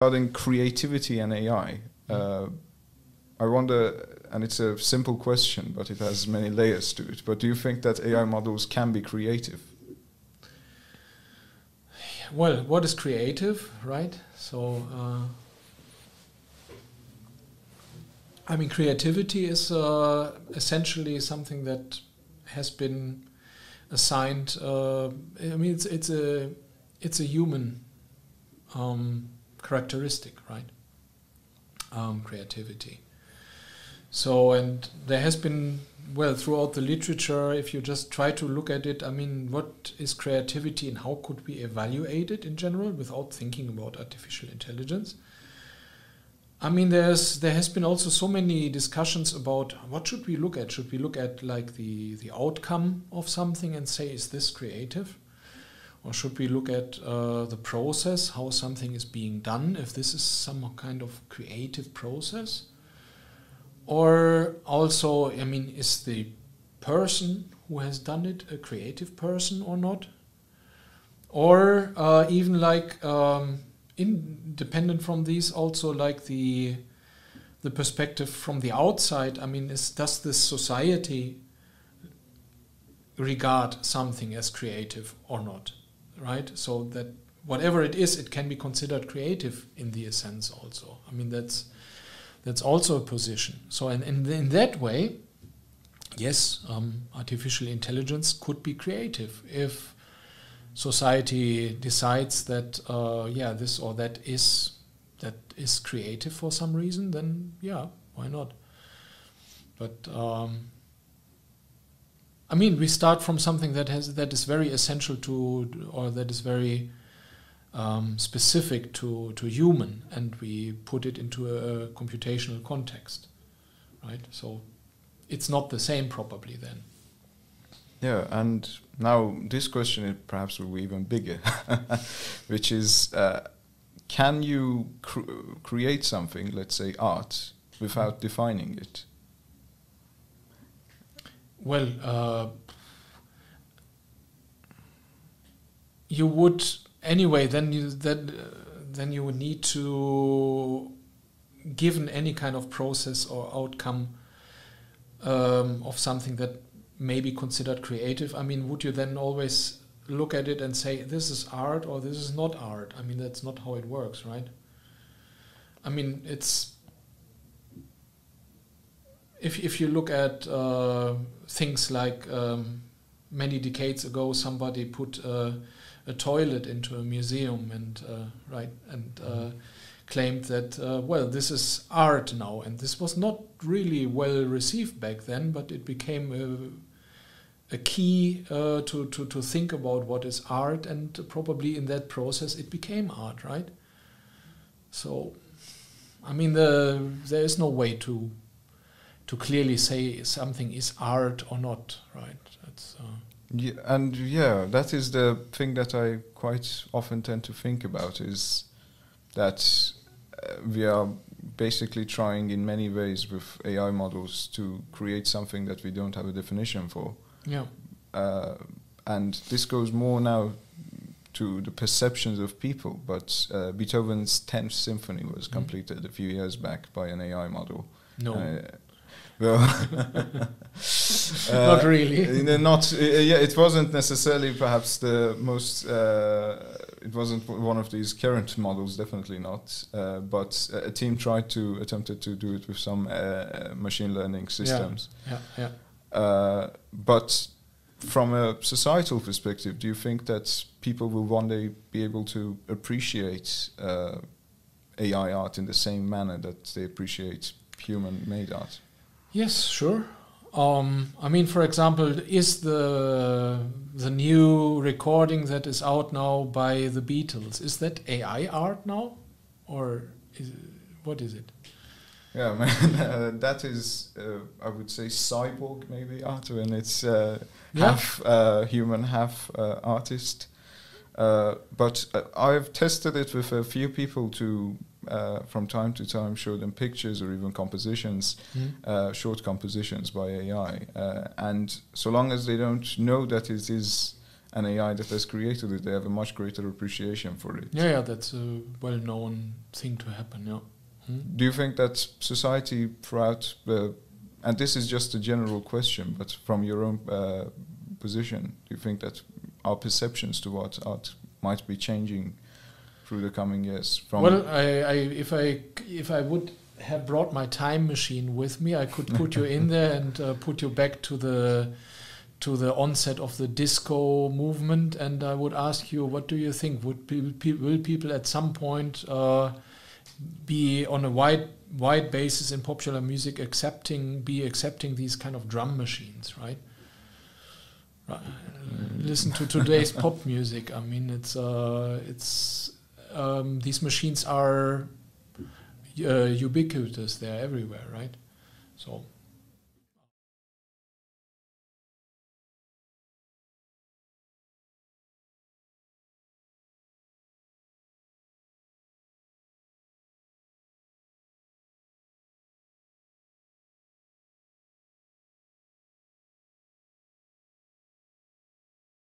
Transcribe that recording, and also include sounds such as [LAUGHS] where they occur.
regarding creativity and AI. Uh, I wonder, and it's a simple question, but it has many layers to it. But do you think that AI models can be creative? Well, what is creative, right? So, uh, I mean, creativity is uh, essentially something that has been assigned. Uh, I mean, it's it's a it's a human um, characteristic, right? Um, creativity. So, and there has been, well, throughout the literature, if you just try to look at it, I mean, what is creativity and how could we evaluate it in general without thinking about artificial intelligence? I mean, there's there has been also so many discussions about what should we look at. Should we look at like the the outcome of something and say is this creative, or should we look at uh, the process, how something is being done, if this is some kind of creative process, or also, I mean, is the person who has done it a creative person or not, or uh, even like. Um, independent from these also like the the perspective from the outside. I mean is does this society regard something as creative or not right? So that whatever it is it can be considered creative in the essence also. I mean that's that's also a position. So in, in that way yes um, artificial intelligence could be creative if society decides that uh, yeah this or that is that is creative for some reason, then yeah, why not? But um, I mean, we start from something that has that is very essential to or that is very um, specific to to human, and we put it into a computational context, right? So it's not the same probably then. Yeah, and now this question is perhaps will be even bigger, [LAUGHS] which is, uh, can you cr create something, let's say art, without defining it? Well, uh, you would anyway. Then you then uh, then you would need to, given any kind of process or outcome um, of something that may be considered creative, I mean, would you then always look at it and say this is art or this is not art? I mean, that's not how it works, right? I mean, it's if if you look at uh, things like um, many decades ago, somebody put uh, a toilet into a museum and uh, right and uh, claimed that, uh, well, this is art now. And this was not really well received back then, but it became a, a key uh, to, to, to think about what is art. And probably in that process, it became art, right? So, I mean, the, there is no way to to clearly say something is art or not, right? That's, uh yeah, and yeah, that is the thing that I quite often tend to think about is that uh, we are basically trying in many ways with AI models to create something that we don't have a definition for. Yeah. Uh, and this goes more now to the perceptions of people. But uh, Beethoven's 10th symphony was Mhm. completed a few years back by an AI model. No, [LAUGHS] Uh, well, not really. not uh, yeah. It wasn't necessarily perhaps the most. Uh, it wasn't one of these current models, definitely not. Uh, but a team tried to attempted to do it with some uh, machine learning systems. yeah, yeah. Uh, but from a societal perspective, do you think that people will one day be able to appreciate uh, AI art in the same manner that they appreciate human-made art? Yes, sure. Um, I mean, for example, is the the new recording that is out now by the Beatles is that AI art now, or is, what is it? Yeah, [LAUGHS] man, uh, that is, uh, I would say, cyborg maybe art, and it's uh, Yeah. half uh, human, half uh, artist. Uh, but uh, I've tested it with a few people to, uh, from time to time, show them pictures or even compositions, uh, short compositions by AI. Uh, and so long as they don't know that it is an AI that has created it, they have a much greater appreciation for it. Yeah, yeah, that's a well-known thing to happen. Yeah. Hmm? Do you think that society throughout the, and this is just a general question, but from your own uh, position, do you think that our perceptions towards art might be changing through the coming years? From well, I, I, if I if I would have brought my time machine with me, I could put you in there and uh, put you back to the to the onset of the disco movement, and I would ask you, what do you think? Would pe will people at some point uh, be on a wide wide basis in popular music accepting be accepting these kind of drum machines, right? Listen to today's [LAUGHS] pop music. I mean, it's uh, it's um, these machines are uh, ubiquitous; they're everywhere, right? So